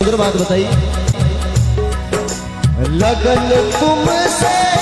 बात बताइए लगन तुमसे